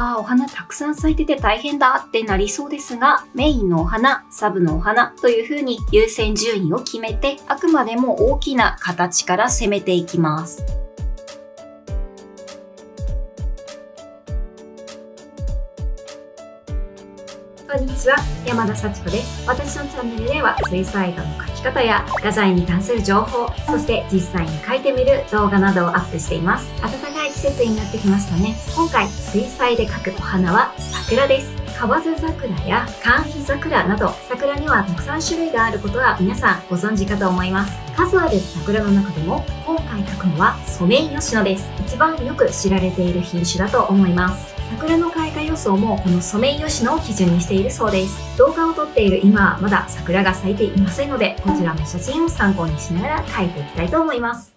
わあ、お花たくさん咲いてて大変だってなりそうですが、メインのお花、サブのお花という風に優先順位を決めて、あくまでも大きな形から攻めていきます。こんにちは、山田幸子です。私のチャンネルでは水彩画の描き方や画材に関する情報、そして実際に描いてみる動画などをアップしています。季節になってきましたね。今回、水彩で描くお花は桜です。河津桜や寒肥桜など桜にはたくさん種類があることは皆さんご存知かと思います。数ある桜の中でも今回描くのはソメイヨシノです。一番よく知られている品種だと思います。桜の開花予想もこのソメイヨシノを基準にしているそうです。動画を撮っている今はまだ桜が咲いていませんのでこちらの写真を参考にしながら描いていきたいと思います。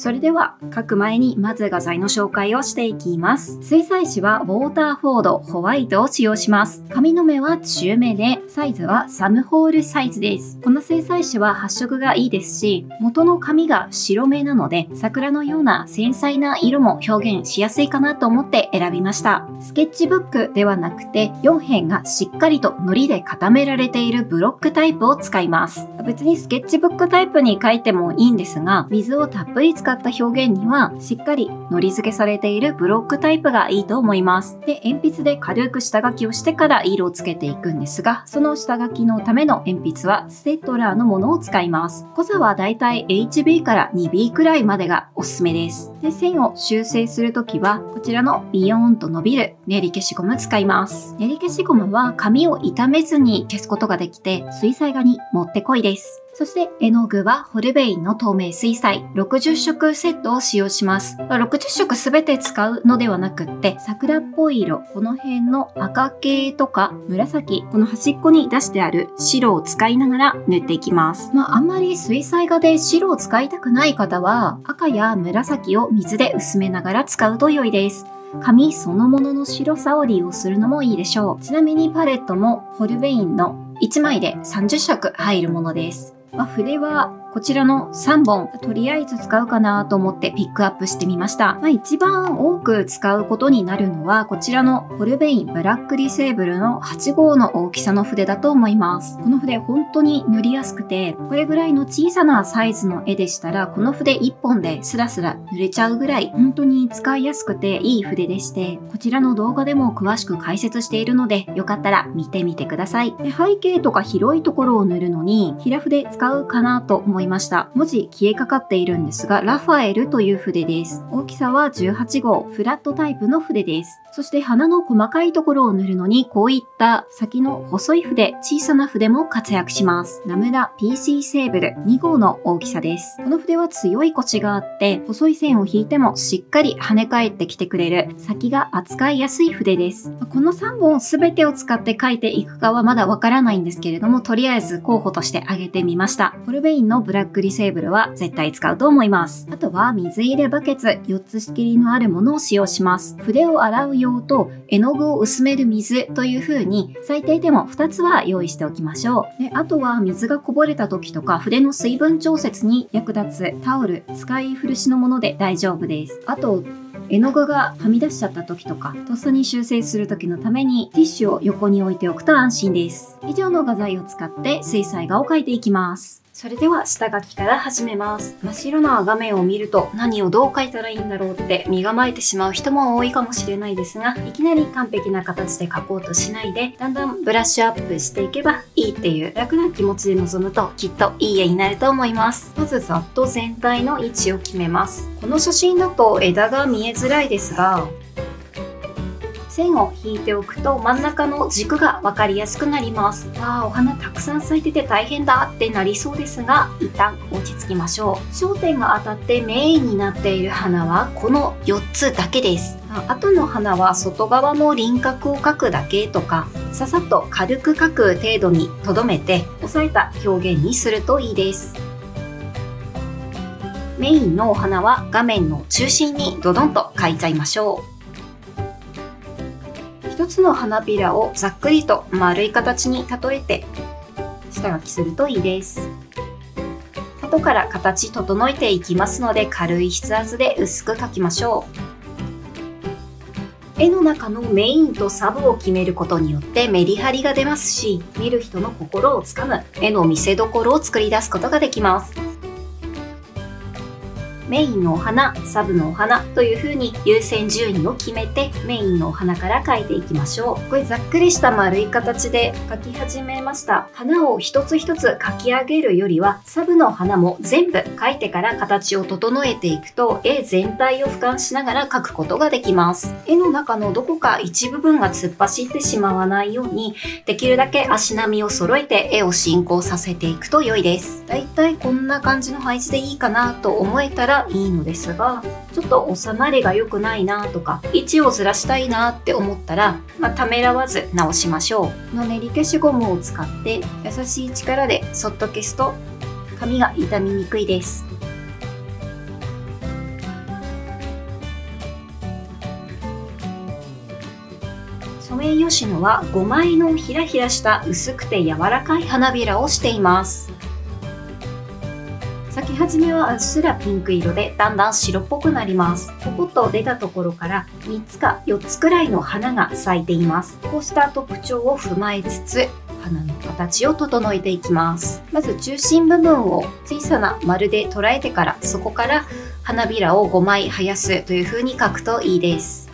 それでは書く前にまず画材の紹介をしていきます。水彩紙はウォーターフォードホワイトを使用します。紙の目は中目で、サイズはサムホールサイズです。この水彩紙は発色がいいですし、元の紙が白目なので、桜のような繊細な色も表現しやすいかなと思って選びました。スケッチブックではなくて、4辺がしっかりと糊で固められているブロックタイプを使います。別にスケッチブックタイプに書いてもいいんですが、水をたっぷり使った表現にはしっかり糊付けされているブロックタイプがいいと思います。で、鉛筆で軽く下書きをしてから色をつけていくんですが、その下書きのための鉛筆はステッドラーのものを使います。濃さはだいたい HB から 2B くらいまでがおすすめです。で、線を修正するときは、こちらのビヨーンと伸びる練り消しゴム使います。練り消しゴムは紙を傷めずに消すことができて、水彩画にもってこいです。そして絵の具はホルベインの透明水彩60色セットを使用します。60色すべて使うのではなくって、桜っぽい色、この辺の赤系とか紫、この端っこに出してある白を使いながら塗っていきます。まあ、あんまり水彩画で白を使いたくない方は、赤や紫を水で薄めながら使うと良いです。紙そのものの白さを利用するのもいいでしょう。ちなみにパレットもホルベインの1枚で30色入るものです。まあ、筆はこちらの3本、とりあえず使うかなと思ってピックアップしてみました。まあ、一番多く使うことになるのは、こちらのホルベインブラックリセーブルの8号の大きさの筆だと思います。この筆本当に塗りやすくて、これぐらいの小さなサイズの絵でしたら、この筆1本でスラスラ塗れちゃうぐらい、本当に使いやすくていい筆でして、こちらの動画でも詳しく解説しているので、よかったら見てみてください。で背景とか広いところを塗るのに、平筆使うかなと思いますいました。文字消えかかっているんですが、ラファエルという筆です。大きさは18号、フラットタイプの筆です。そして花の細かいところを塗るのに、こういった先の細い筆、小さな筆も活躍します。ナムラ PC セーブル2号の大きさです。この筆は強いコシがあって、細い線を引いてもしっかり跳ね返ってきてくれる、先が扱いやすい筆です。この3本全てを使って書いていくかはまだわからないんですけれども、とりあえず候補として挙げてみました。ホルベインのブラックリセーブルは絶対使うと思います。あとは水入れバケツ4つ仕切りのあるものを使用します。筆を洗う用と絵の具を薄める水という風に最低でも2つは用意しておきましょう。であとは水がこぼれた時とか筆の水分調節に役立つタオル、使い古しのもので大丈夫です。あと絵の具がはみ出しちゃった時とか、とっさに修正する時のためにティッシュを横に置いておくと安心です。以上の画材を使って水彩画を描いていきます。それでは下書きから始めます。真っ白な画面を見ると何をどう書いたらいいんだろうって身構えてしまう人も多いかもしれないですが、いきなり完璧な形で書こうとしないで、だんだんブラッシュアップしていけばいいっていう楽な気持ちで臨むときっといい絵になると思います。まずざっと全体の位置を決めます。この写真だと枝が見えづらいですが、線を引いておくと真ん中の軸が分かりやすくなります。わあお花たくさん咲いてて大変だってなりそうですが一旦落ち着きましょう。焦点が当たってメインになっている花はこの4つだけです。あとの花は外側の輪郭を描くだけとかささっと軽く描く程度にとどめて押さえた表現にするといいです。メインのお花は画面の中心にドドンと描いちゃいましょう。一つの花びらをざっくりと丸い形に例えて下書きするといいです。後から形整えていきますので軽い筆圧で薄く描きましょう。絵の中のメインとサブを決めることによってメリハリが出ますし、見る人の心をつかむ絵の見せどころを作り出すことができます。メインのお花、サブのお花という風に優先順位を決めてメインのお花から描いていきましょう。これざっくりした丸い形で描き始めました。花を一つ一つ描き上げるよりはサブの花も全部描いてから形を整えていくと絵全体を俯瞰しながら描くことができます。絵の中のどこか一部分が突っ走ってしまわないようにできるだけ足並みを揃えて絵を進行させていくと良いです。だいたいこんな感じの配置でいいかなと思えたらいいのですがちょっと収まりが良くないなとか位置をずらしたいなって思ったら、まあ、ためらわず直しましょう。の練り消しゴムを使って優しい力でそっと消すと紙が傷みにくいです。ソメイヨシノは5枚のひらひらした薄くて柔らかい花びらをしています。始めはうっすらピンク色でだんだん白っぽくなります。ポコッと出たところから3つか4つくらいの花が咲いています。こうした特徴を踏まえつつ花の形を整えていきます。まず中心部分を小さな丸で捉えてからそこから花びらを5枚生やすという風に描くといいです。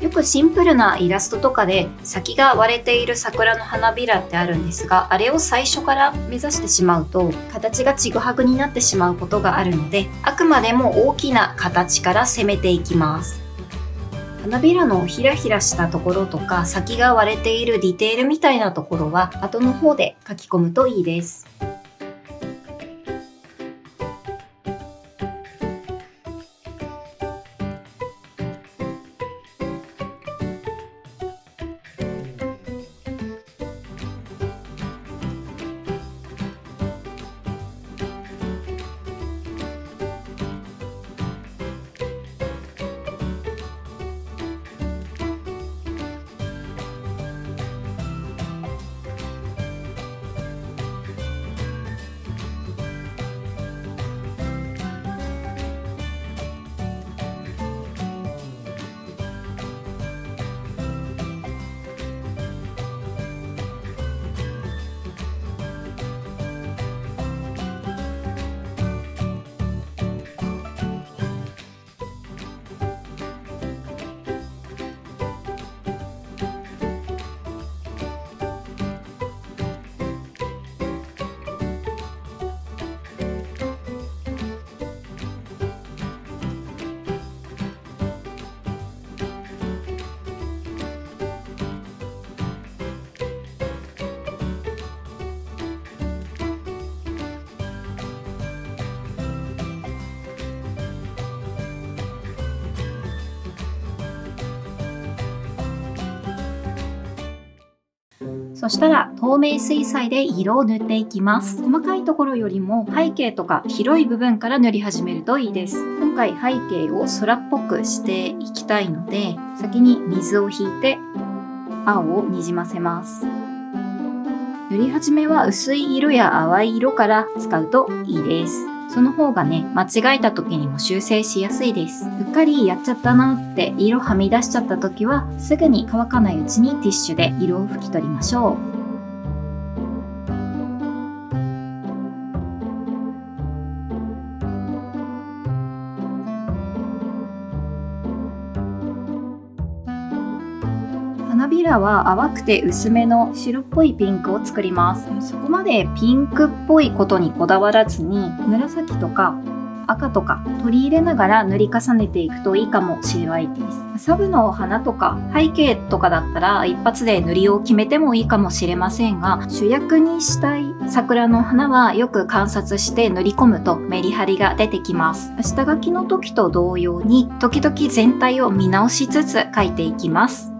よくシンプルなイラストとかで先が割れている桜の花びらってあるんですがあれを最初から目指してしまうと形がちぐはぐになってしまうことがあるのであくまでも大きな形から攻めていきます花びらのひらひらしたところとか先が割れているディテールみたいなところは後の方で書き込むといいです。そしたら透明水彩で色を塗っていきます。細かいところよりも背景とか広い部分から塗り始めるといいです。今回背景を空っぽくしていきたいので、先に水を引いて青をにじませます。塗り始めは薄い色や淡い色から使うといいです。その方がね、間違えた時にも修正しやすいです。うっかりやっちゃったなって色はみ出しちゃった時は、すぐに乾かないうちにティッシュで色を拭き取りましょう。花びらは淡くて薄めの白っぽいピンクを作ります。そこまでピンクっぽいことにこだわらずに紫とか赤とか取り入れながら塗り重ねていくといいかもしれないです。サブの花とか背景とかだったら一発で塗りを決めてもいいかもしれませんが主役にしたい桜の花はよく観察して塗り込むとメリハリが出てきます。下書きの時と同様に時々全体を見直しつつ描いていきます。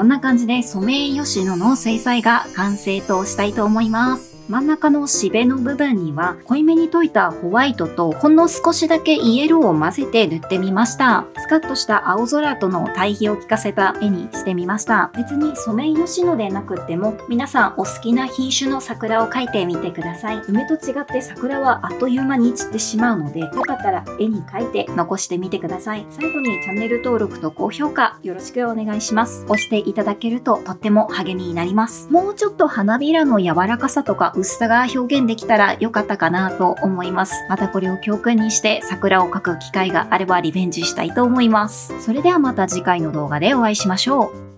こんな感じでソメイヨシノの水彩画完成としたいと思います。真ん中のしべの部分には濃いめに溶いたホワイトとほんの少しだけイエローを混ぜて塗ってみました。スカッとした青空との対比を効かせた絵にしてみました。別にソメイヨシノでなくっても皆さんお好きな品種の桜を描いてみてください。梅と違って桜はあっという間に散ってしまうのでよかったら絵に描いて残してみてください。最後にチャンネル登録と高評価よろしくお願いします。押していただけるととっても励みになります。もうちょっと花びらの柔らかさとか薄さが表現できたら良かったかなと思います。またこれを教訓にして桜を描く機会があればリベンジしたいと思います。それではまた次回の動画でお会いしましょう。